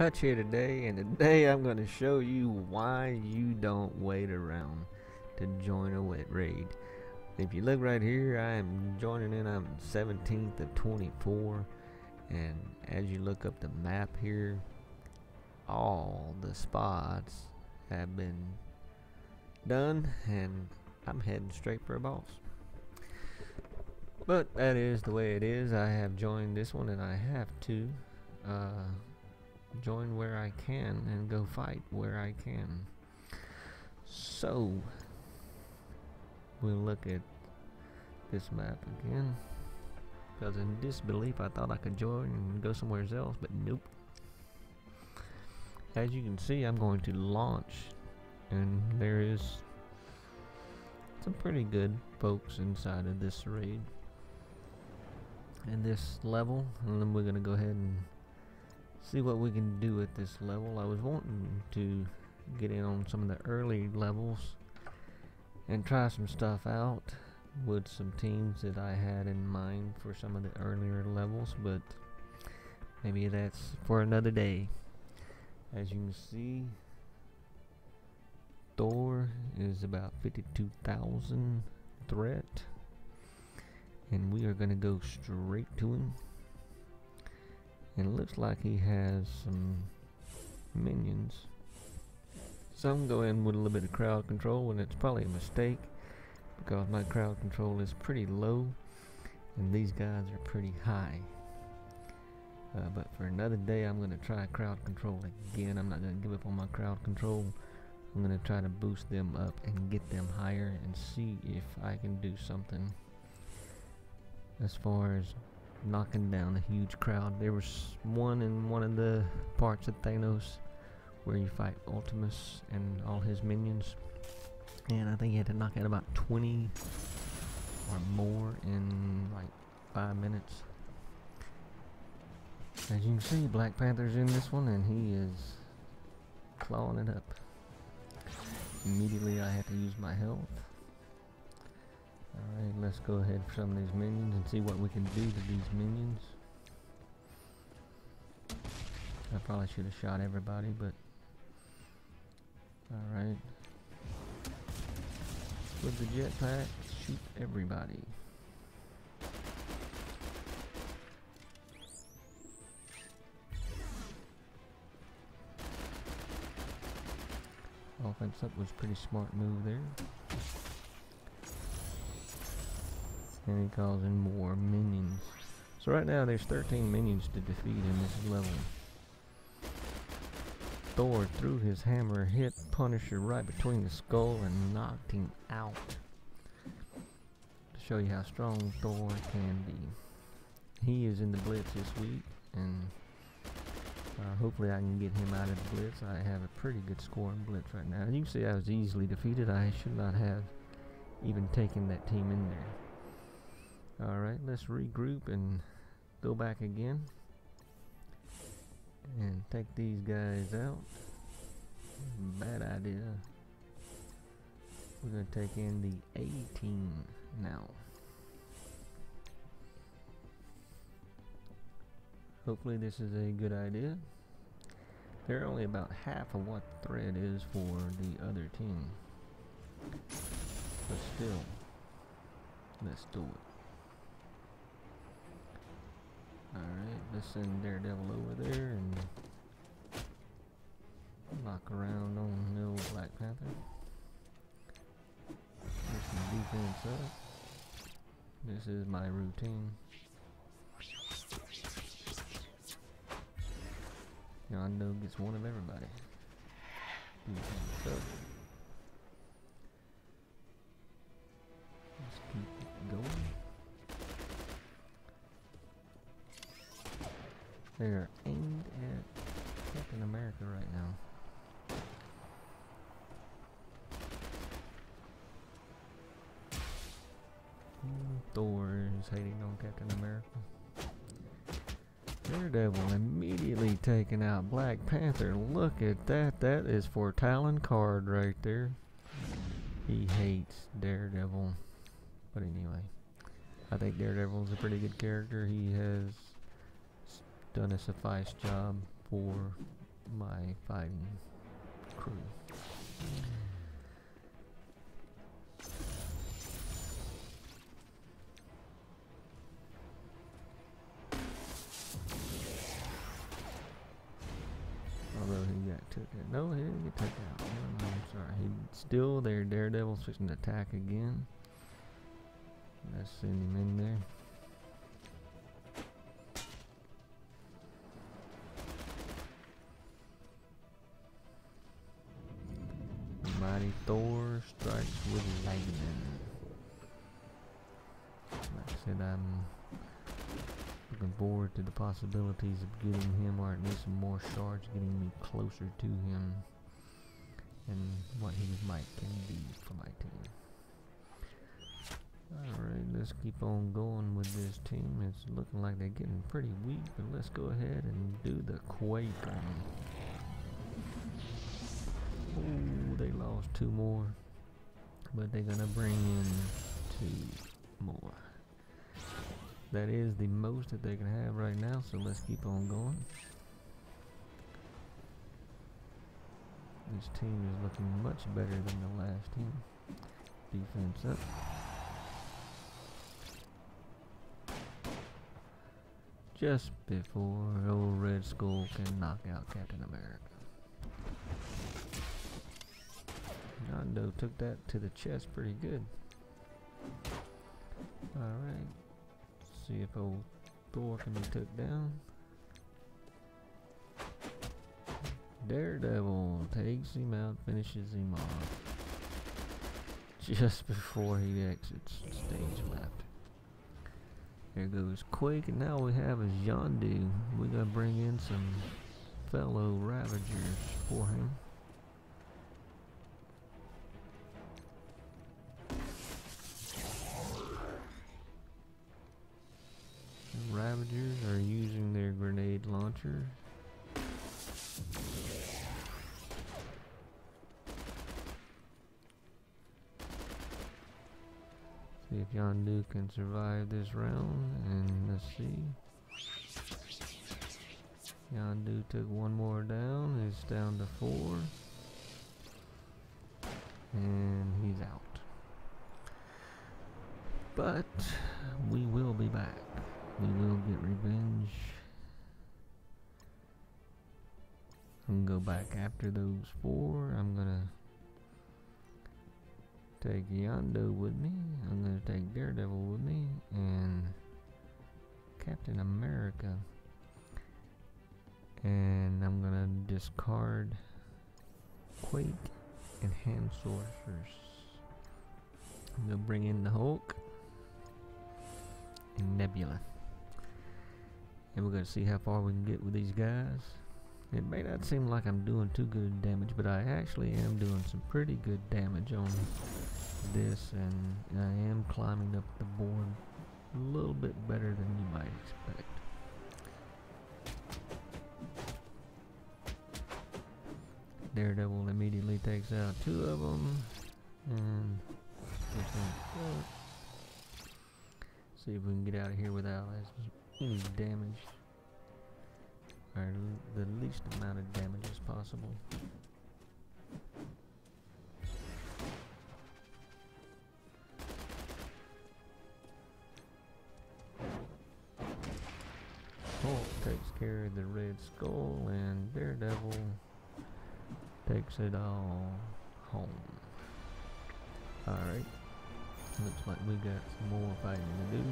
Hutch here today, and today I'm going to show you why you don't wait around to join a wet raid. If you look right here, I am joining in. I'm 17th of 24, and as you look up the map here, all the spots have been done, and I'm heading straight for a boss. But that is the way it is. I have joined this one, and I have to. Uh, join where I can and go fight where I can. So, we'll look at this map again. Because in disbelief, I thought I could join and go somewhere else, but nope. As you can see, I'm going to launch, and there is some pretty good folks inside of this raid. And this level, and then we're going to go ahead and see what we can do at this level. I was wanting to get in on some of the early levels and try some stuff out with some teams that I had in mind for some of the earlier levels, but maybe that's for another day. As you can see, Thor is about 52,000 threat, and we are going to go straight to him it looks like he has some minions. Some go in with a little bit of crowd control and it's probably a mistake because my crowd control is pretty low and these guys are pretty high. Uh, but for another day I'm going to try crowd control again. I'm not going to give up on my crowd control. I'm going to try to boost them up and get them higher and see if I can do something as far as knocking down a huge crowd. There was one in one of the parts of Thanos where you fight Ultimus and all his minions. And I think he had to knock out about 20 or more in like 5 minutes. As you can see, Black Panther's in this one and he is clawing it up. Immediately I had to use my health. Let's go ahead for some of these minions and see what we can do to these minions. I probably should have shot everybody, but... Alright. With the jetpack, shoot everybody. Offense up was pretty smart move there. And he calls in more minions. So right now there's 13 minions to defeat in this level. Thor threw his hammer, hit Punisher right between the skull and knocked him out. To show you how strong Thor can be. He is in the Blitz this week and uh, hopefully I can get him out of the Blitz. I have a pretty good score in Blitz right now. And you can see I was easily defeated. I should not have even taken that team in there. Alright, let's regroup and go back again. And take these guys out. Bad idea. We're going to take in the A team now. Hopefully this is a good idea. They're only about half of what threat is for the other team. But still, let's do it. Alright, let's send Daredevil over there and knock around on the old Black Panther. Get some defense up. This is my routine. Yondu gets one of everybody. Defense up. They are aimed at Captain America right now. Hmm, Thor is hating on Captain America. Daredevil immediately taking out Black Panther. Look at that. That is for Talon Card right there. He hates Daredevil. But anyway, I think Daredevil is a pretty good character. He has done a suffice job for my fighting crew. Although he got took out. No, he didn't get taken out. No, I'm sorry. He's still there. Daredevil's switching to attack again. Let's send him in there. Thor strikes with lightning. Like I said, I'm looking forward to the possibilities of getting him, or at least some more shards, getting me closer to him, and what he might can be for my team. Alright, let's keep on going with this team. It's looking like they're getting pretty weak, but let's go ahead and do the Quake on them. They lost two more. But they're gonna bring in two more. That is the most that they can have right now, so let's keep on going. This team is looking much better than the last team. Defense up. Just before old Red Skull can knock out Captain America. Yondu took that to the chest pretty good. Alright. See if old Thor can be took down. Daredevil takes him out, finishes him off. Just before he exits stage left. There goes Quake, and now we have is Yondu. We gotta bring in some fellow Ravagers for him. Launcher. See if Yondu can survive this round, and let's see. Yondu took one more down, it's down to four. And he's out. But we will be back. We will get revenge. Go back after those four. I'm gonna take Yondu with me. I'm gonna take Daredevil with me and Captain America. And I'm gonna discard Quake and Hand Sorcerers. I'm gonna bring in the Hulk and Nebula. And we're gonna see how far we can get with these guys. It may not seem like I'm doing too good damage, but I actually am doing some pretty good damage on this, and I am climbing up the board a little bit better than you might expect. Daredevil immediately takes out two of them, and see if we can get out of here without any damage or the least amount of damage as possible. Hulk takes care of the Red Skull, and Daredevil takes it all home. Alright. Looks like we got some more fighting to do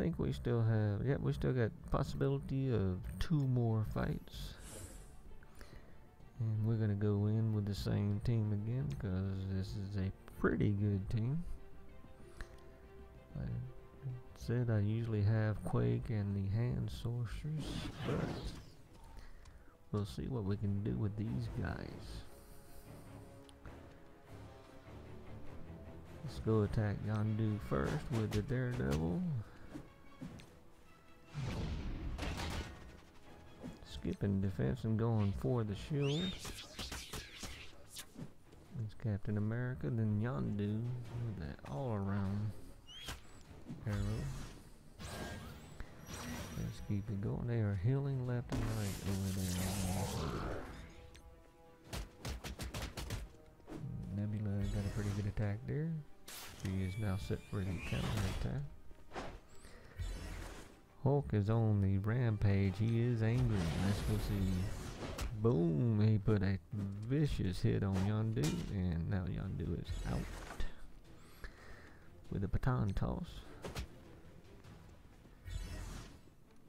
think we still have, yeah, we still got possibility of two more fights. And we're going to go in with the same team again because this is a pretty good team. I said I usually have Quake and the Hand Sorcerers, but we'll see what we can do with these guys. Let's go attack Yondu first with the Daredevil. Skipping defense and going for the shield. It's Captain America, then Yondu with that all around arrow. Let's keep it going. They are healing left and right over there. Nebula got a pretty good attack there. She is now set for the counter attack. Hulk is on the rampage. He is angry. Let's go see. Boom! He put a vicious hit on Yondu, and now Yondu is out with a baton toss.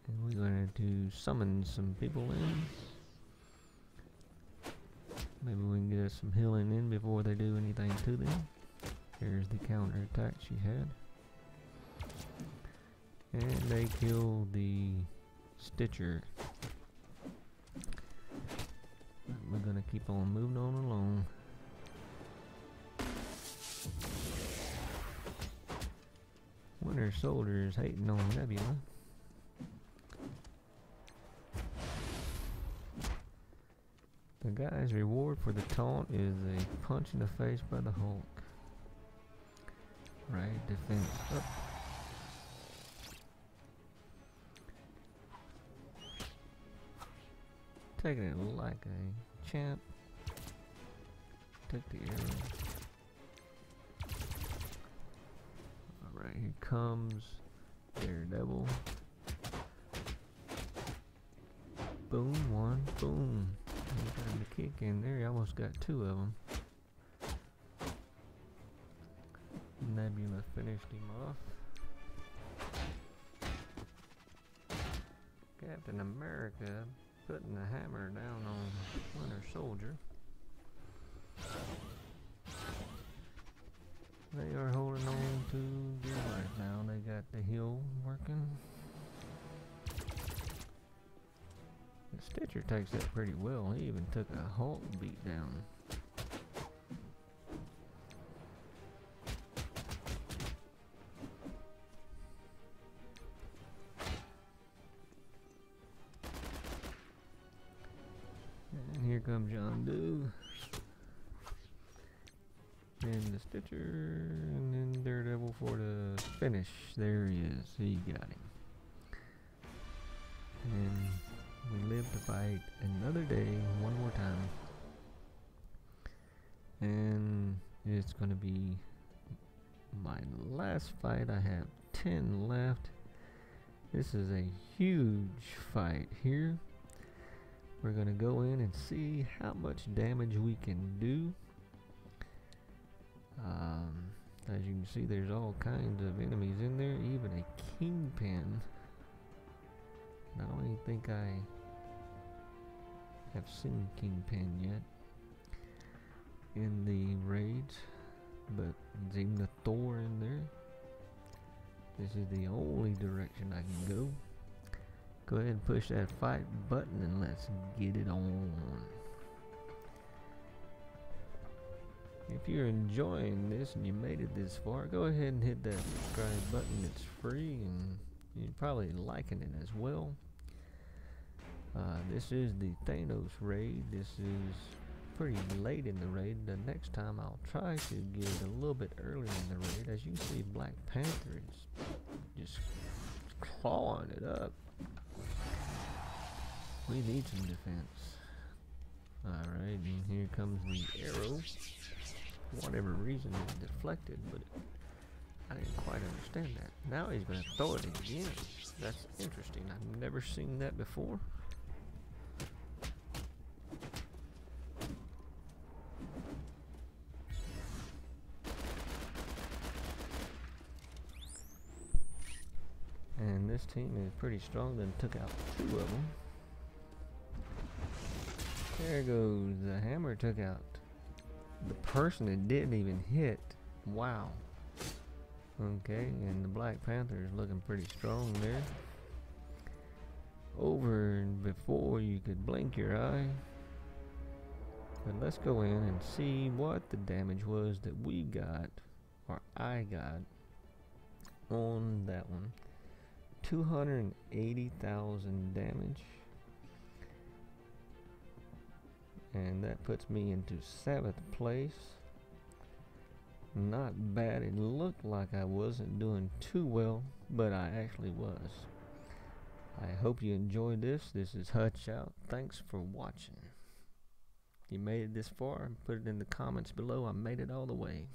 And we're going to summon some people in. Maybe we can get some healing in before they do anything to them. Here's the counter attack she had. And they kill the Stitcher. We're gonna keep on moving on along. Winter Soldier is hating on Nebula. The guy's reward for the taunt is a punch in the face by the Hulk. Right, defense up. Taking it like a champ. Take the arrow. Alright, here comes Daredevil. Boom, one, boom. Got to kick in there. He almost got two of them. Nebula finished him off. Captain America putting the hammer down on Winter Soldier. They are holding on to the life now. They got the hill working. The Stitcher takes that pretty well. He even took a Hulk beat down. And the Stitcher, and then Daredevil for the finish. There he is. He got him. And we live to fight another day, one more time. And it's gonna be my last fight. I have 10 left. This is a huge fight here. We're gonna go in and see how much damage we can do. Um, as you can see, there's all kinds of enemies in there, even a kingpin. And I don't even think I have seen kingpin yet in the raids, but there's even the Thor in there. This is the only direction I can go. Go ahead and push that fight button and let's get it on. If you're enjoying this and you made it this far, go ahead and hit that subscribe button. It's free and you're probably liking it as well. Uh, this is the Thanos raid. This is pretty late in the raid. The next time I'll try to get a little bit earlier in the raid. As you see, Black Panther is just clawing it up. We need some defense. Alright, and here comes the arrow. Whatever reason it deflected, but I didn't quite understand that. Now he's going to throw it again. That's interesting. I've never seen that before. And this team is pretty strong, then took out two of them. There goes the hammer took out the person that didn't even hit. Wow. Okay, and the Black Panther is looking pretty strong there. Over before you could blink your eye. But let's go in and see what the damage was that we got, or I got, on that one. 280,000 damage. And that puts me into 7th place. Not bad. It looked like I wasn't doing too well, but I actually was. I hope you enjoyed this. This is Hutch out. Thanks for watching. You made it this far, put it in the comments below. I made it all the way.